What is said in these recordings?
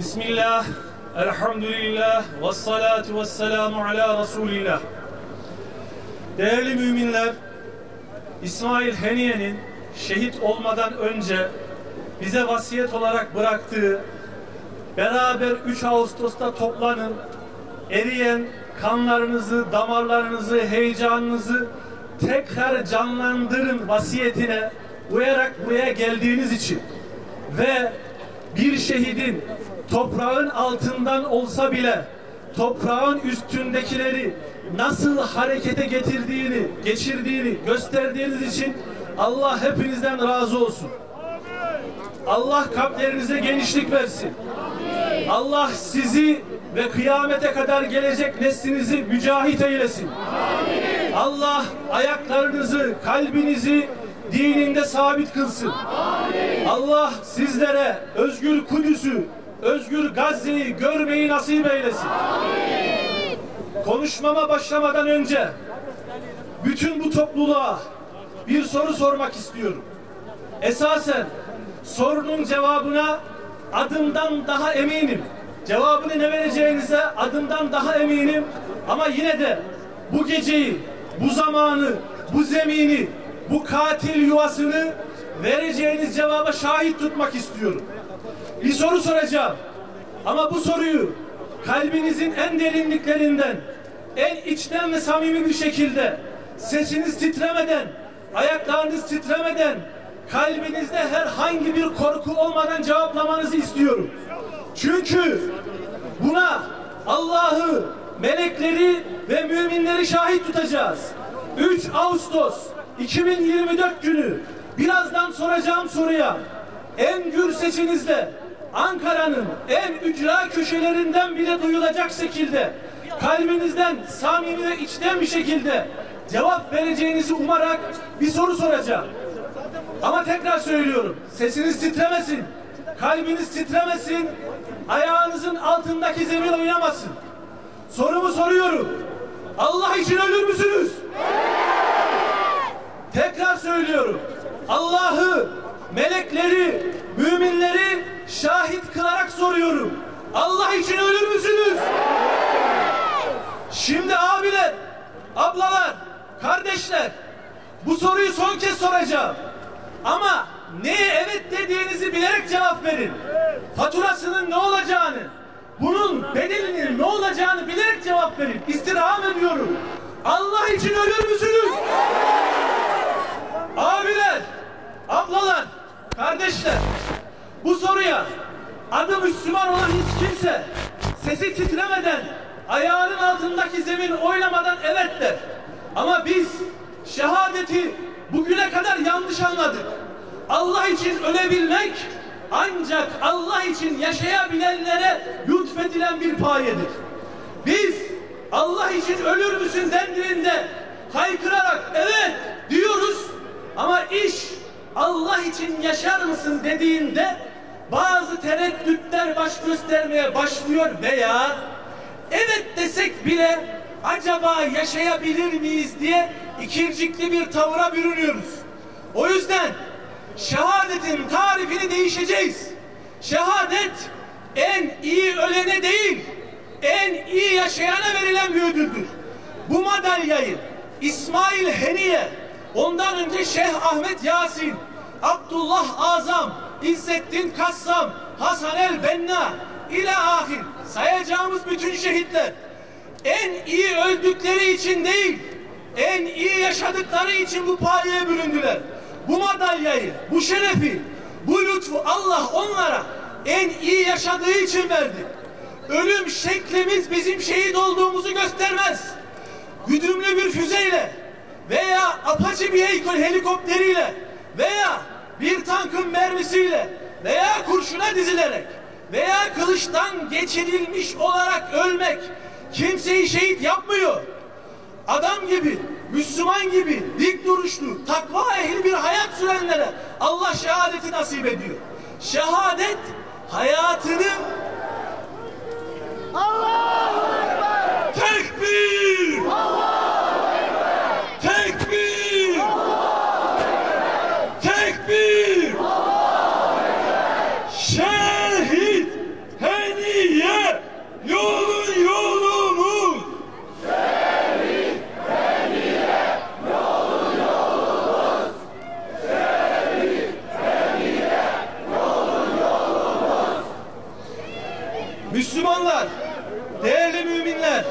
Bismillah, elhamdülillah, ve salatu ve selamu ala Resulillah. Değerli müminler, İsmail Heniye'nin şehit olmadan önce bize vasiyet olarak bıraktığı beraber 3 Ağustos'ta toplanın, eriyen kanlarınızı, damarlarınızı, heyecanınızı tekrar canlandırın vasiyetine uyarak buraya geldiğiniz için ve bir şehidin toprağın altından olsa bile toprağın üstündekileri nasıl harekete getirdiğini, geçirdiğini gösterdiğiniz için Allah hepinizden razı olsun. Allah kalplerinize genişlik versin. Allah sizi ve kıyamete kadar gelecek neslinizi mücahit eylesin. Allah ayaklarınızı, kalbinizi dininde sabit kılsın. Allah sizlere özgür Kudüs'ü, özgür Gazze'yi görmeyi nasip eylesin. Konuşmama başlamadan önce bütün bu topluluğa bir soru sormak istiyorum. Esasen sorunun cevabına adımdan daha eminim. Cevabını ne vereceğinize adımdan daha eminim. Ama yine de bu geceyi, bu zamanı, bu zemini, bu katil yuvasını vereceğiniz cevaba şahit tutmak istiyorum. Bir soru soracağım. Ama bu soruyu kalbinizin en derinliklerinden, en içten ve samimi bir şekilde sesiniz titremeden, ayaklarınız titremeden, kalbinizde herhangi bir korku olmadan cevaplamanızı istiyorum. Çünkü buna Allah'ı, melekleri ve müminleri şahit tutacağız. 3 Ağustos 2024 günü birazdan soracağım soruya en gür sesinizle Ankara'nın en ücra köşelerinden bile duyulacak şekilde kalbinizden samimi ve içten bir şekilde cevap vereceğinizi umarak bir soru soracağım. Ama tekrar söylüyorum. Sesiniz titremesin. Kalbiniz titremesin. Ayağınızın altındaki zemin oynamasın. Sorumu soruyorum. Allah için ölür müsünüz? Tekrar söylüyorum. Allah'ı, melekleri, müminleri şahit kılarak soruyorum. Allah için ölür müsünüz? Şimdi abiler, ablalar, kardeşler bu soruyu son kez soracağım. Ama neye evet dediğinizi bilerek cevap verin. Faturasının ne olacağını, bunun bedelinin ne olacağını bilerek cevap verin. İstirham ediyorum. Allah için ölür müsünüz? Abiler, ablalar, kardeşler bu soruya adı Müslüman olan hiç kimse sesi titremeden ayağının altındaki zemin oynamadan evet der. Ama biz şehadeti bugüne kadar yanlış anladık. Allah için ölebilmek ancak Allah için yaşayabilenlere lütfedilen bir payedir. Biz Allah için ölür müsün dendiğinde haykırarak evet diyoruz ama iş Allah için yaşar mısın dediğinde bazı tereddütler baş göstermeye başlıyor veya evet desek bile acaba yaşayabilir miyiz diye ikircikli bir tavıra bürünüyoruz. O yüzden şehadetin tarifini değişeceğiz. Şehadet en iyi ölene değil, en iyi yaşayana verilen bir ödüldür. Bu madalyayı İsmail Heniye, ondan önce Şeyh Ahmet Yasin, Abdullah Azam, İzzettin Kassam, Hasan el Benna ile ahir sayacağımız bütün şehitler en iyi öldükleri için değil, en iyi yaşadıkları için bu payeye büründüler. Bu madalyayı, bu şerefi, bu lütfu Allah onlara en iyi yaşadığı için verdi. Ölüm şeklimiz bizim şehit olduğumuzu göstermez. Güdümlü bir füzeyle veya apaçı bir helikopteriyle veya tankın mermisiyle veya kurşuna dizilerek veya kılıçtan geçirilmiş olarak ölmek kimseyi şehit yapmıyor. Adam gibi, Müslüman gibi, dik duruşlu, takva ehli bir hayat sürenlere Allah şehadeti nasip ediyor. Şehadet hayatını Tekbir! Tekbir! Tekbir! Şehit! Hey Müslümanlar, değerli müminler,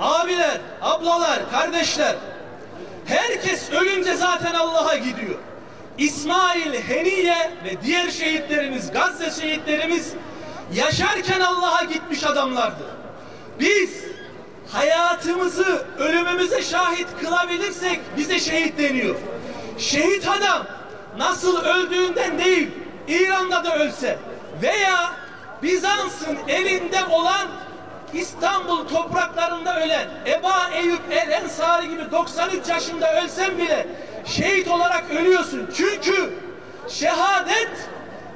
abiler, ablalar, kardeşler, herkes ölünce zaten Allah'a gidiyor. İsmail Heniye ve diğer şehitlerimiz, Gazze şehitlerimiz yaşarken Allah'a gitmiş adamlardı. Biz hayatımızı ölümümüze şahit kılabilirsek bize şehit deniyor. Şehit adam nasıl öldüğünden değil, İran'da da ölse veya Bizans'ın elinde olan İstanbul topraklarında ölen Eba Eyüp El Ensari gibi 93 yaşında ölsen bile şehit olarak ölüyorsun. Çünkü şehadet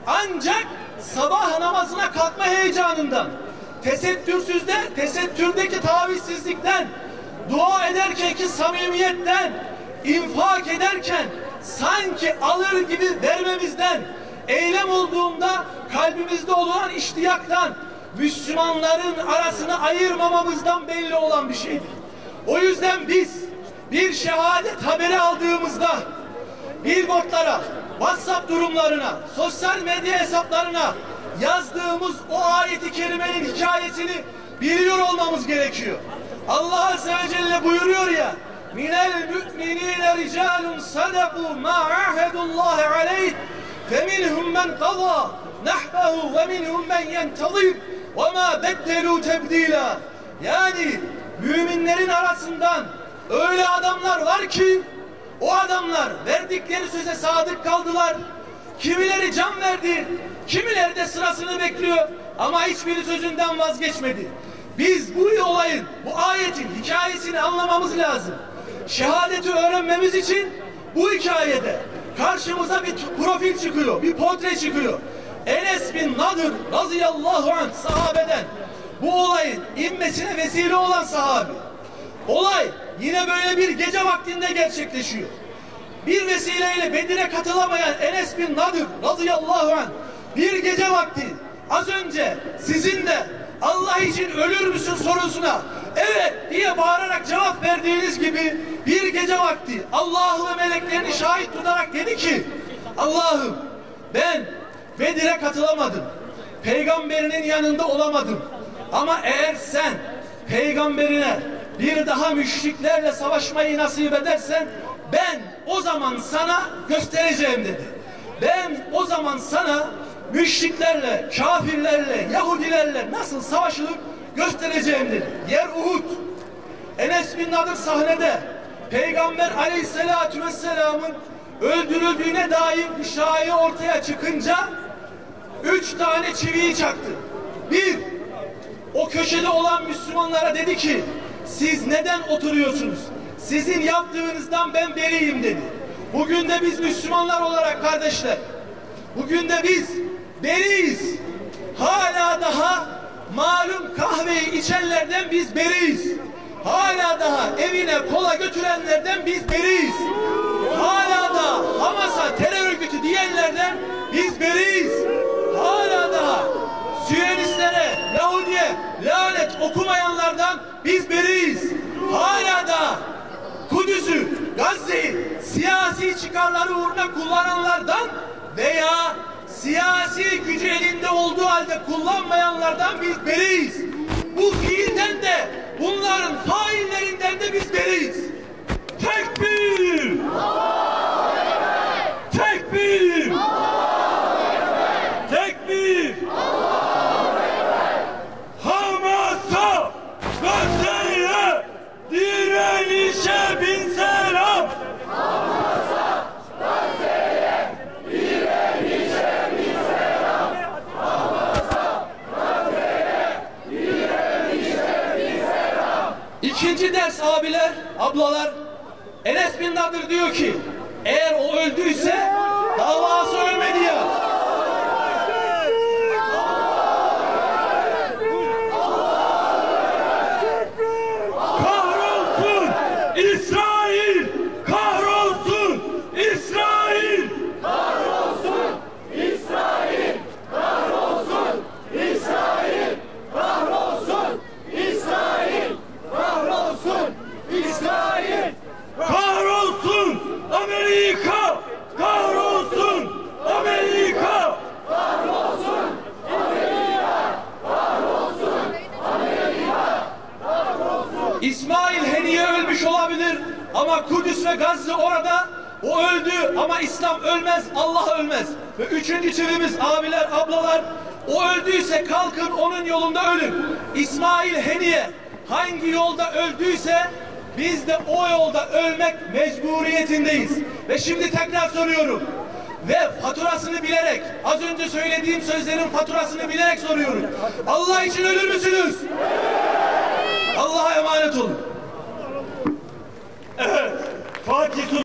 ancak sabah namazına kalkma heyecanından, tesettürsüzde, tesettürdeki tavizsizlikten, dua ederkenki samimiyetten, infak ederken sanki alır gibi vermemizden, eylem olduğunda kalbimizde olan iştiyaktan, Müslümanların arasını ayırmamamızdan belli olan bir şeydir. O yüzden biz bir şehadet haberi aldığımızda billboardlara, WhatsApp durumlarına, sosyal medya hesaplarına yazdığımız o ayeti kerimenin hikayesini biliyor olmamız gerekiyor. Allah Azze ve Celle buyuruyor ya minel müminine ricalun sadaku ma ahedullahi aleyh feminhum men qada nahbehu ve minhum men yentazir ve ma beddelu tebdila yani müminlerin arasından öyle adamlar var ki o adamlar verdikleri söze sadık kaldılar. Kimileri can verdi, kimileri de sırasını bekliyor ama hiçbiri sözünden vazgeçmedi. Biz bu olayın, bu ayetin hikayesini anlamamız lazım. Şehadeti öğrenmemiz için bu hikayede karşımıza bir profil çıkıyor, bir portre çıkıyor. Enes bin Nadir radıyallahu anh sahabeden bu olayın inmesine vesile olan sahabi. Olay yine böyle bir gece vaktinde gerçekleşiyor. Bir vesileyle Bedir'e katılamayan Enes bin Nadir radıyallahu anh bir gece vakti az önce sizin de Allah için ölür müsün sorusuna evet diye bağırarak cevap verdiğiniz gibi bir gece vakti Allah'ı ve meleklerini şahit tutarak dedi ki Allah'ım ben Bedir'e katılamadım. Peygamberinin yanında olamadım. Ama eğer sen peygamberine bir daha müşriklerle savaşmayı nasip edersen ben o zaman sana göstereceğim dedi. Ben o zaman sana müşriklerle, kafirlerle, Yahudilerle nasıl savaşılır göstereceğim dedi. Yer Uhud. Enes bin Nadir sahnede Peygamber aleyhissalatü vesselamın öldürüldüğüne dair bir şairi ortaya çıkınca üç tane çiviyi çaktı. Bir, o köşede olan Müslümanlara dedi ki siz neden oturuyorsunuz? Sizin yaptığınızdan ben beriyim dedi. Bugün de biz Müslümanlar olarak kardeşler, bugün de biz beriyiz. Hala daha malum kahveyi içenlerden biz beriyiz. Hala daha evine kola götürenlerden biz beriyiz. Hala da Hamas'a terör örgütü diyenlerden biz beriyiz. Hala daha Siyonistlere, Yahudi'ye lanet okumayanlardan biz beriyiz. Hala da Kudüs'ü, Gazze'yi siyasi çıkarları uğruna kullananlardan veya siyasi gücü elinde olduğu halde kullanmayanlardan biz beriyiz. Bu fiilden de bunların faillerinden de biz beriyiz. İkinci ders abiler, ablalar. Enes bin Nadir diyor ki eğer o öldüyse davası ölmedi ya. Ama Kudüs ve Gazze orada o öldü ama İslam ölmez, Allah ölmez. Ve üçüncü çivimiz abiler, ablalar o öldüyse kalkın onun yolunda ölün. İsmail Heniye hangi yolda öldüyse biz de o yolda ölmek mecburiyetindeyiz. Ve şimdi tekrar soruyorum. Ve faturasını bilerek, az önce söylediğim sözlerin faturasını bilerek soruyorum. Allah için ölür müsünüz? Allah'a emanet olun. Fatih Sultan